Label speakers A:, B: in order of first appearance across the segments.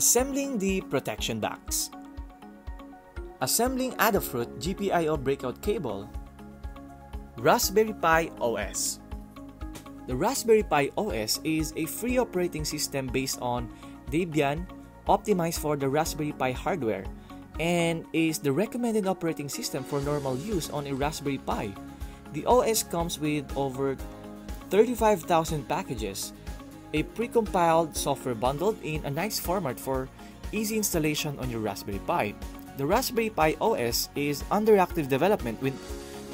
A: Assembling the protection box. Assembling Adafruit GPIO breakout cable. Raspberry Pi OS. The Raspberry Pi OS is a free operating system based on Debian optimized for the Raspberry Pi hardware and is the recommended operating system for normal use on a Raspberry Pi. The OS comes with over 35,000 packages a precompiled software bundled in a nice format for easy installation on your Raspberry Pi. The Raspberry Pi OS is under active development with,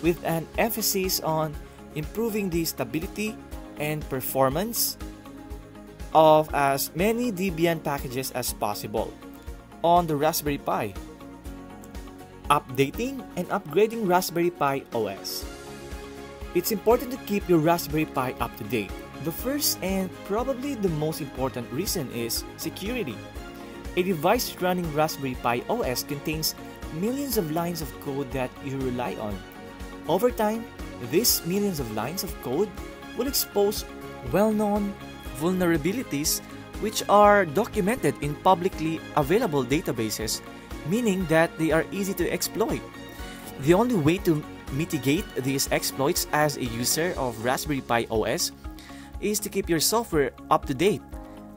A: with an emphasis on improving the stability and performance of as many Debian packages as possible on the Raspberry Pi. Updating and upgrading Raspberry Pi OS. It's important to keep your Raspberry Pi up to date the first and probably the most important reason is security. A device running Raspberry Pi OS contains millions of lines of code that you rely on. Over time, these millions of lines of code will expose well-known vulnerabilities which are documented in publicly available databases, meaning that they are easy to exploit. The only way to mitigate these exploits as a user of Raspberry Pi OS is to keep your software up to date,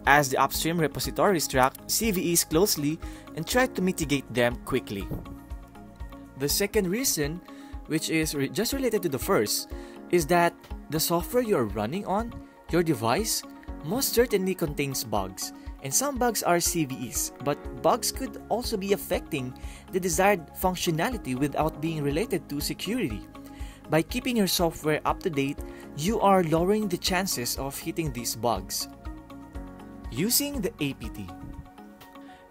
A: as the upstream repositories track CVEs closely and try to mitigate them quickly. The second reason, which is re just related to the first, is that the software you are running on, your device, most certainly contains bugs. And some bugs are CVEs, but bugs could also be affecting the desired functionality without being related to security. By keeping your software up to date, you are lowering the chances of hitting these bugs. Using the APT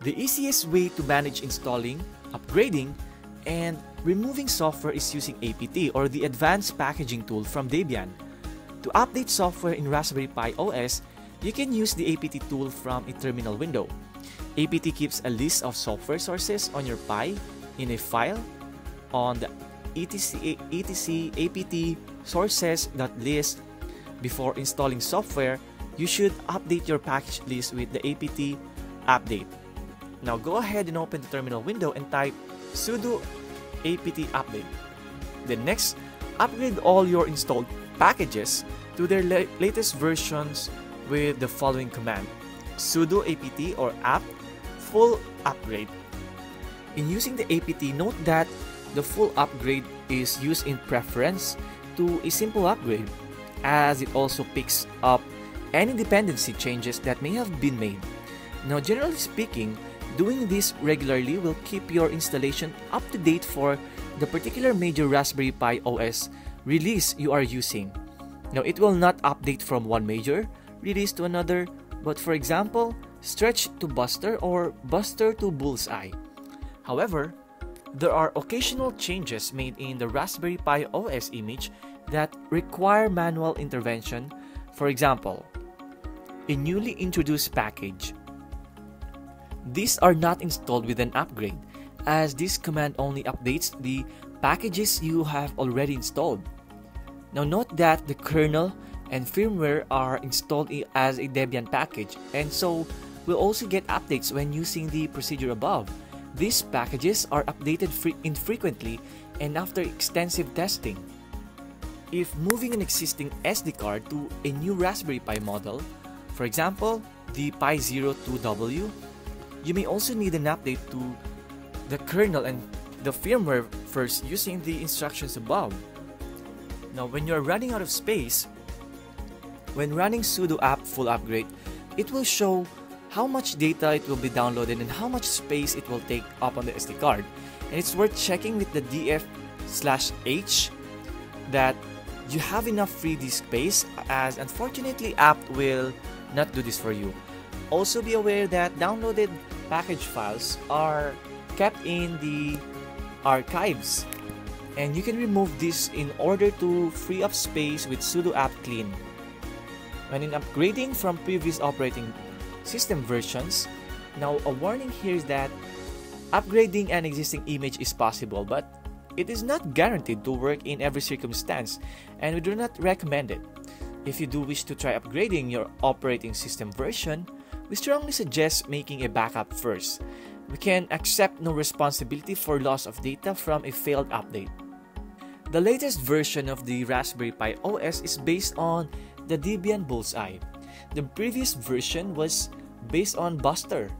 A: The easiest way to manage installing, upgrading, and removing software is using APT or the Advanced Packaging Tool from Debian. To update software in Raspberry Pi OS, you can use the APT tool from a terminal window. APT keeps a list of software sources on your Pi in a file on the etc, etc apt sources.list before installing software, you should update your package list with the apt update. Now go ahead and open the terminal window and type sudo apt update. Then next, upgrade all your installed packages to their la latest versions with the following command sudo apt or apt full upgrade. In using the apt, note that the full upgrade is used in preference to a simple upgrade, as it also picks up any dependency changes that may have been made. Now, generally speaking, doing this regularly will keep your installation up to date for the particular major Raspberry Pi OS release you are using. Now, it will not update from one major release to another, but for example, stretch to Buster or Buster to Bullseye. However, there are occasional changes made in the Raspberry Pi OS image that require manual intervention, for example, a newly introduced package. These are not installed with an upgrade, as this command only updates the packages you have already installed. Now note that the kernel and firmware are installed as a Debian package, and so will also get updates when using the procedure above. These packages are updated infrequently and after extensive testing. If moving an existing SD card to a new Raspberry Pi model, for example, the Pi Zero 2W, you may also need an update to the kernel and the firmware first using the instructions above. Now, when you're running out of space, when running sudo apt full upgrade, it will show how much data it will be downloaded and how much space it will take up on the SD card. And it's worth checking with the DF slash H that you have enough free disk space as unfortunately apt will not do this for you. Also be aware that downloaded package files are kept in the archives and you can remove this in order to free up space with sudo apt clean. When in upgrading from previous operating system versions. Now, a warning here is that upgrading an existing image is possible, but it is not guaranteed to work in every circumstance, and we do not recommend it. If you do wish to try upgrading your operating system version, we strongly suggest making a backup first. We can accept no responsibility for loss of data from a failed update. The latest version of the Raspberry Pi OS is based on the Debian Bullseye. The previous version was based on Buster.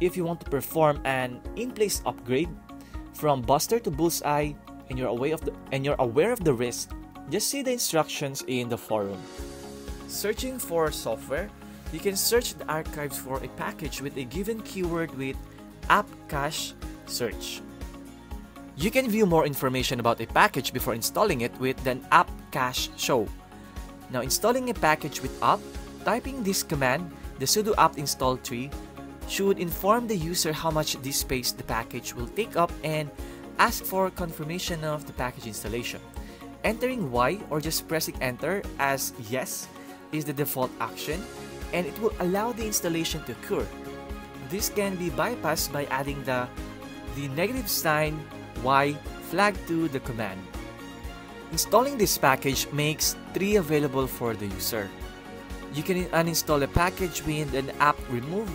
A: If you want to perform an in-place upgrade from Buster to Bullseye and you're aware of the and you're aware of the risk, just see the instructions in the forum. Searching for software, you can search the archives for a package with a given keyword with apt cache search. You can view more information about a package before installing it with the apt cache show. Now installing a package with apt, typing this command, the sudo apt install tree, should inform the user how much disk space the package will take up and ask for confirmation of the package installation. Entering Y or just pressing enter as yes is the default action and it will allow the installation to occur. This can be bypassed by adding the, the negative sign Y flag to the command. Installing this package makes tree available for the user. You can uninstall a package when an apt remove.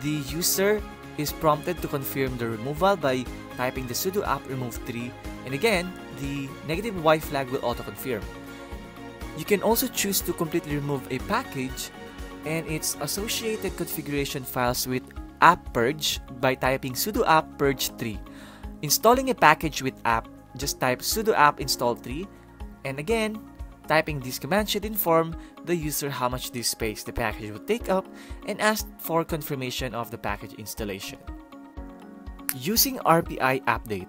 A: The user is prompted to confirm the removal by typing the sudo apt remove tree and again, the negative Y flag will auto-confirm. You can also choose to completely remove a package and its associated configuration files with apt purge by typing sudo apt purge tree. Installing a package with apt, just type sudo apt install tree and again, typing this command should inform the user how much disk space the package would take up and ask for confirmation of the package installation. Using RPI update